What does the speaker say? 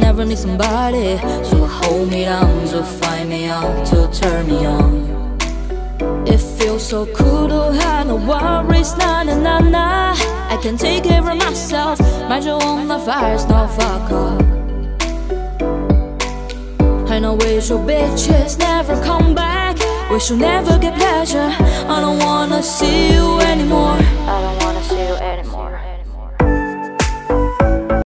Never need somebody. So hold me down, so find me out, to turn me on. It feels so cool to have no worries, na na na na. I can take care of myself, mind your own affairs, no fuck up. I know we should bitches never come back. We should never get pleasure. I don't wanna see you anymore.